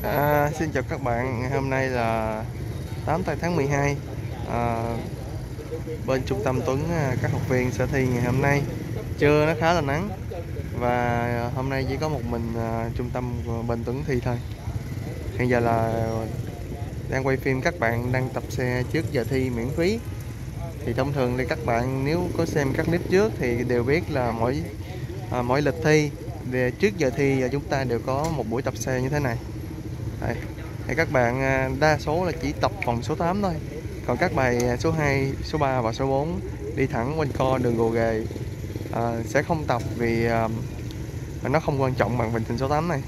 À, xin chào các bạn, ngày hôm nay là 8 tây tháng 12 à, Bên trung tâm Tuấn à, các học viên sẽ thi ngày hôm nay. Trưa nó khá là nắng Và hôm nay chỉ có một mình à, trung tâm bên Tuấn thi thôi. Hiện giờ là đang quay phim các bạn đang tập xe trước giờ thi miễn phí. Thì thông thường thì các bạn nếu có xem các clip trước thì đều biết là mỗi à, mỗi lịch thi. Về trước giờ thi chúng ta đều có một buổi tập xe như thế này đây. Thì các bạn à, đa số là chỉ tập vòng số 8 thôi. Còn các bài à, số 2, số 3 và số 4 đi thẳng quanh co đường gồ ghề. À, sẽ không tập vì à, nó không quan trọng bằng bình thường số 8 này.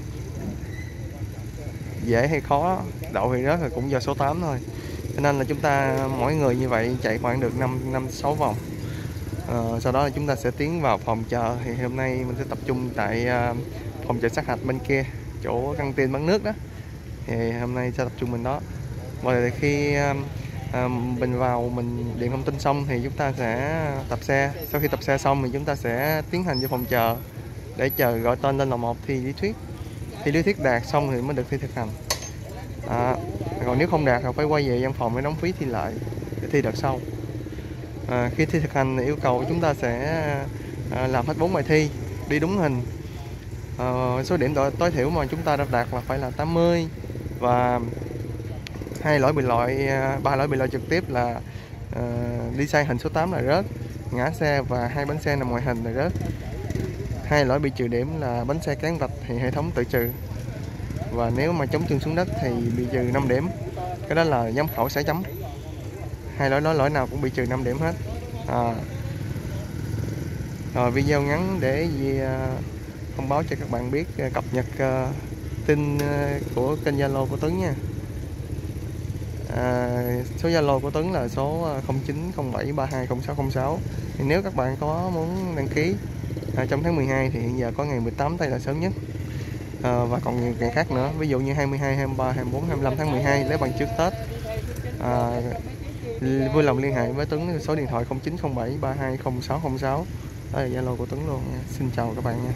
Dễ hay khó đậu thì rớt là cũng do số 8 thôi. Cho nên là chúng ta mỗi người như vậy chạy khoảng được 5 năm 6 vòng. À, sau đó là chúng ta sẽ tiến vào phòng chờ. Thì hôm nay mình sẽ tập trung tại à, phòng chờ sát hạch bên kia chỗ căng tin bán nước đó thì hôm nay sẽ tập trung mình đó. Và khi à, mình vào mình điền thông tin xong thì chúng ta sẽ tập xe. Sau khi tập xe xong thì chúng ta sẽ tiến hành vô phòng chờ để chờ gọi tên lên lò một thi lý thuyết. Thi lý thuyết đạt xong thì mới được thi thực hành. À, còn nếu không đạt thì phải quay về văn phòng để đóng phí thi lại để thi đợt sau. À, khi thi thực hành thì yêu cầu chúng ta sẽ à, làm hết bốn bài thi đi đúng hình. À, số điểm tối thiểu mà chúng ta đã đạt là phải là 80 và hai lỗi bị lỗi ba lỗi bị lỗi trực tiếp là uh, đi sai hình số 8 là rớt ngã xe và hai bánh xe nằm ngoài hình là rớt. Hai lỗi bị trừ điểm là bánh xe cán vạch thì hệ thống tự trừ. Và nếu mà chống chân xuống đất thì bị trừ 5 điểm. Cái đó là giám khảo sẽ chấm. Hai lỗi đó lỗi nào cũng bị trừ 5 điểm hết. À. rồi video ngắn để gì, thông báo cho các bạn biết ờ, cập nhật uh, tin ờ, của kênh Zalo của Tuấn nha. À, số Zalo của Tuấn là số ờ, 0907320606 thì nếu các bạn có muốn đăng ký à, trong tháng 12 thì hiện giờ có ngày 18 đây là sớm nhất. À, và còn nhiều ngày khác nữa ví dụ như 22 23 24 25 tháng 12 lấy bằng trước Tết. À, vui lòng liên hệ với Tuấn số điện thoại 0907320606 đó là Zalo của Tuấn luôn nha. Xin chào các bạn nha.